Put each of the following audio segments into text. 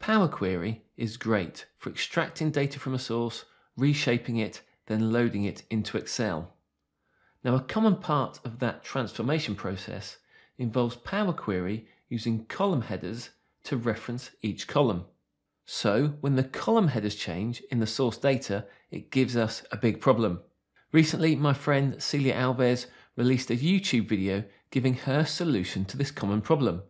Power Query is great for extracting data from a source, reshaping it, then loading it into Excel. Now, a common part of that transformation process involves Power Query using column headers to reference each column. So, when the column headers change in the source data, it gives us a big problem. Recently, my friend Celia Alves released a YouTube video giving her solution to this common problem.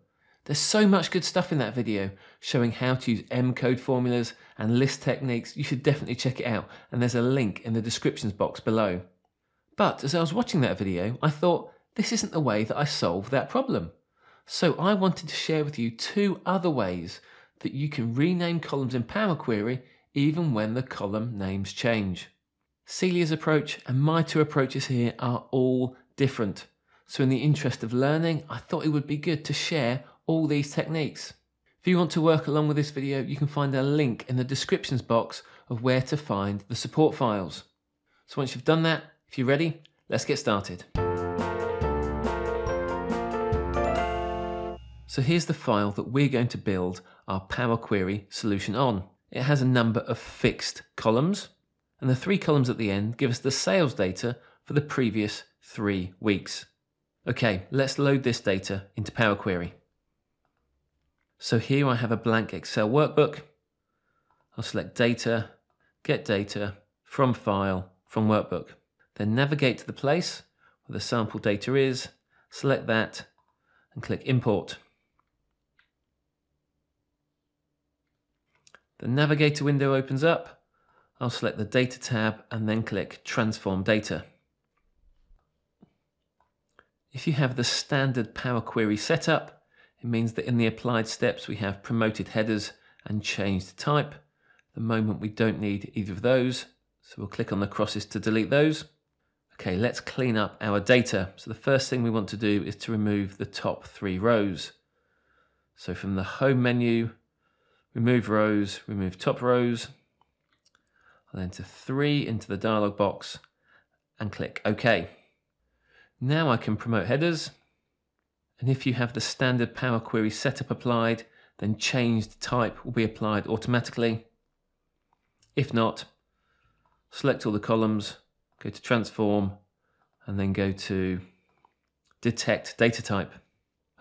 There's so much good stuff in that video showing how to use M code formulas and list techniques. You should definitely check it out, and there's a link in the descriptions box below. But as I was watching that video, I thought this isn't the way that I solve that problem. So I wanted to share with you two other ways that you can rename columns in Power Query even when the column names change. Celia's approach and my two approaches here are all different. So in the interest of learning, I thought it would be good to share all these techniques. If you want to work along with this video, you can find a link in the descriptions box of where to find the support files. So once you've done that, if you're ready, let's get started. So here's the file that we're going to build our Power Query solution on. It has a number of fixed columns, and the three columns at the end give us the sales data for the previous three weeks. Okay, let's load this data into Power Query. So here I have a blank Excel workbook. I'll select Data, Get Data, From File, From Workbook. Then navigate to the place where the sample data is, select that, and click Import. The Navigator window opens up. I'll select the Data tab and then click Transform Data. If you have the standard Power Query setup, it means that in the applied steps we have promoted headers and changed type. the moment we don't need either of those, so we'll click on the crosses to delete those. Okay, let's clean up our data. So the first thing we want to do is to remove the top three rows. So from the home menu, remove rows, remove top rows, I'll enter three into the dialog box and click OK. Now I can promote headers and if you have the standard Power Query setup applied, then changed type will be applied automatically. If not, select all the columns, go to transform, and then go to detect data type.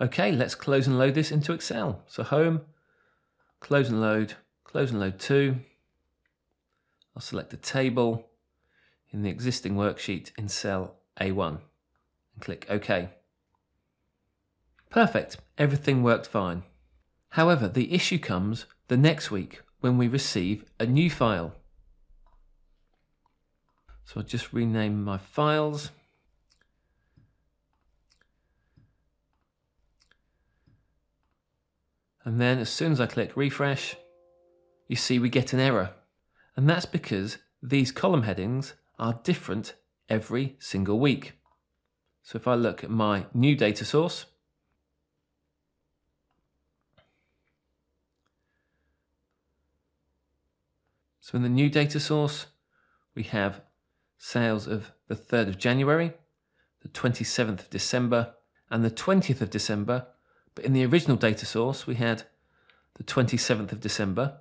Okay, let's close and load this into Excel. So home, close and load, close and load to. I'll select the table in the existing worksheet in cell A1 and click OK. Perfect, everything worked fine. However, the issue comes the next week when we receive a new file. So I'll just rename my files. And then as soon as I click refresh, you see we get an error. And that's because these column headings are different every single week. So if I look at my new data source, So in the new data source, we have sales of the 3rd of January, the 27th of December, and the 20th of December. But in the original data source, we had the 27th of December,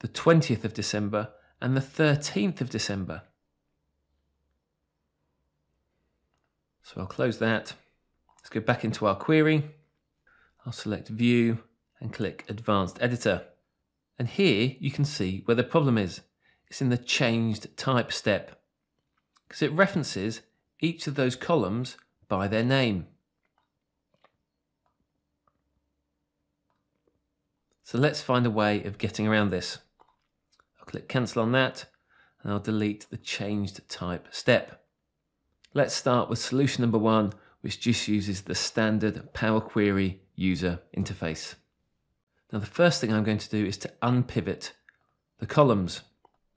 the 20th of December, and the 13th of December. So I'll close that. Let's go back into our query. I'll select View and click Advanced Editor. And here you can see where the problem is. It's in the changed type step because it references each of those columns by their name. So let's find a way of getting around this. I'll click cancel on that and I'll delete the changed type step. Let's start with solution number one, which just uses the standard Power Query user interface. Now the first thing I'm going to do is to unpivot the columns.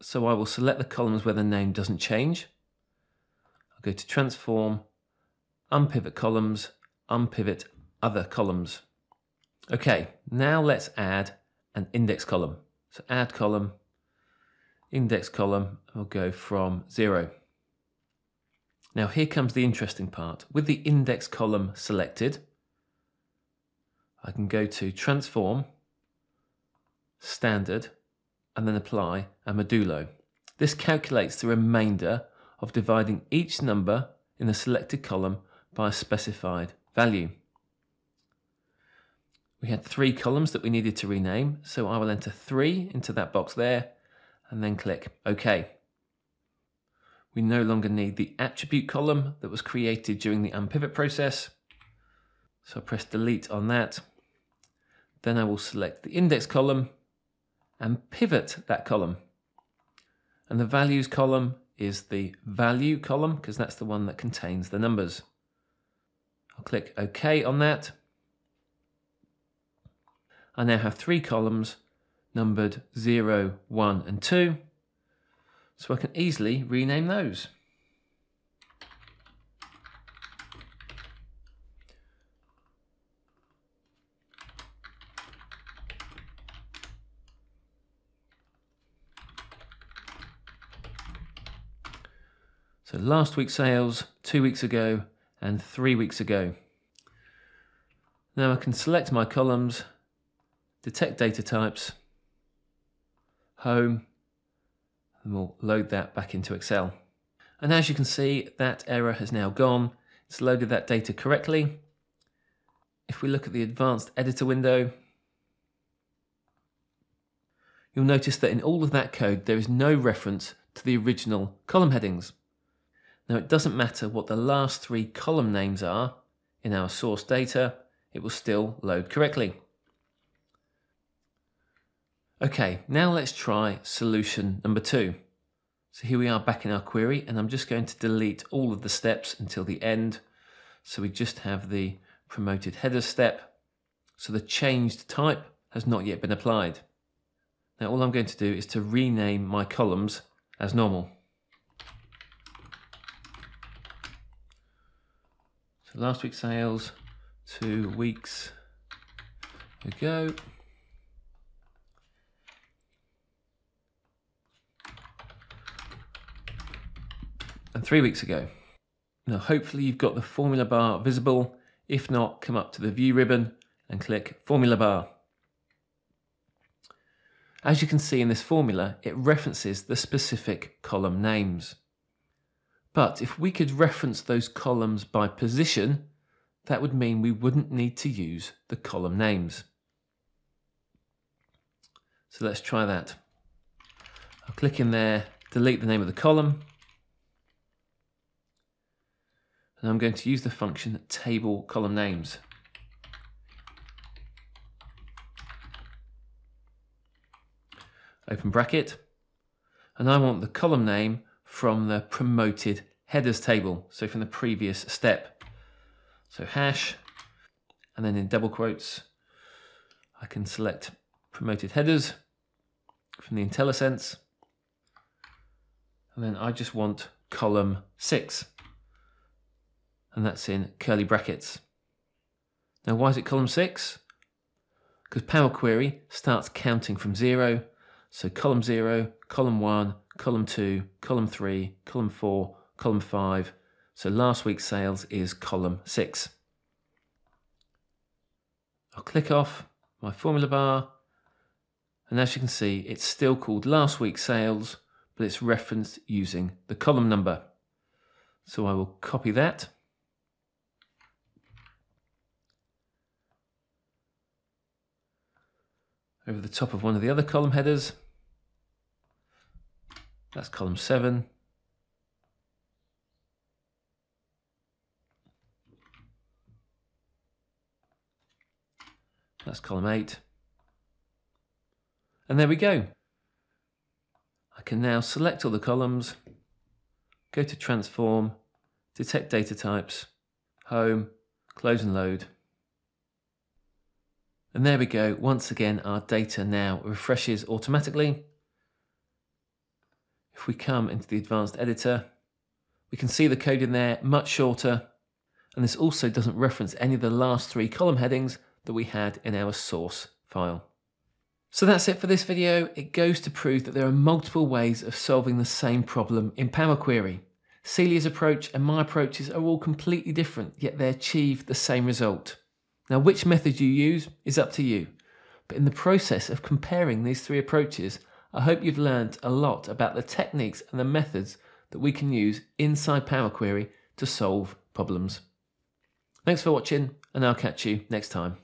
So I will select the columns where the name doesn't change. I'll go to transform, unpivot columns, unpivot other columns. Okay, now let's add an index column. So add column, index column, will go from zero. Now here comes the interesting part. With the index column selected, I can go to transform, standard, and then apply a modulo. This calculates the remainder of dividing each number in the selected column by a specified value. We had three columns that we needed to rename, so I will enter 3 into that box there and then click OK. We no longer need the attribute column that was created during the unpivot process. So I press delete on that. Then I will select the index column and pivot that column. And the values column is the value column because that's the one that contains the numbers. I'll click OK on that. I now have three columns numbered 0, 1 and 2. So I can easily rename those. Last week's sales, two weeks ago, and three weeks ago. Now I can select my columns, detect data types, home, and we'll load that back into Excel. And as you can see, that error has now gone. It's loaded that data correctly. If we look at the advanced editor window, you'll notice that in all of that code, there is no reference to the original column headings. Now it doesn't matter what the last three column names are in our source data, it will still load correctly. Okay, now let's try solution number two. So here we are back in our query and I'm just going to delete all of the steps until the end. So we just have the promoted header step. So the changed type has not yet been applied. Now all I'm going to do is to rename my columns as normal. Last week's sales, two weeks ago. And three weeks ago. Now, hopefully you've got the formula bar visible. If not, come up to the view ribbon and click formula bar. As you can see in this formula, it references the specific column names. But if we could reference those columns by position, that would mean we wouldn't need to use the column names. So let's try that. I'll click in there, delete the name of the column, and I'm going to use the function table column names. Open bracket, and I want the column name from the promoted headers table, so from the previous step. So hash, and then in double quotes, I can select promoted headers from the IntelliSense, and then I just want column six, and that's in curly brackets. Now, why is it column six? Because Power Query starts counting from zero, so column zero, column one, column 2, column 3, column 4, column 5. So last week's sales is column 6. I'll click off my formula bar and as you can see it's still called last week's sales but it's referenced using the column number. So I will copy that. Over the top of one of the other column headers that's column 7. That's column 8. And there we go. I can now select all the columns, go to transform, detect data types, home, close and load. And there we go. Once again, our data now refreshes automatically. If we come into the advanced editor, we can see the code in there much shorter. And this also doesn't reference any of the last three column headings that we had in our source file. So that's it for this video. It goes to prove that there are multiple ways of solving the same problem in Power Query. Celia's approach and my approaches are all completely different, yet they achieve the same result. Now, which method you use is up to you. But in the process of comparing these three approaches, I hope you've learned a lot about the techniques and the methods that we can use inside Power Query to solve problems. Thanks for watching, and I'll catch you next time.